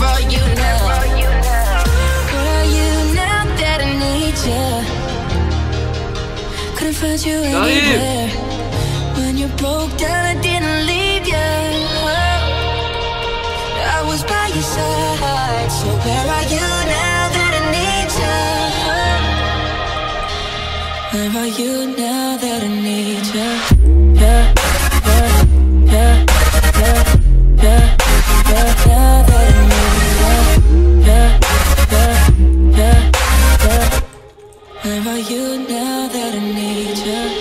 find you anywhere. When you broke down, I didn't leave you. I was by your side. So where are you now that I need you? Where are you now that I need you? Where are you now that I need you?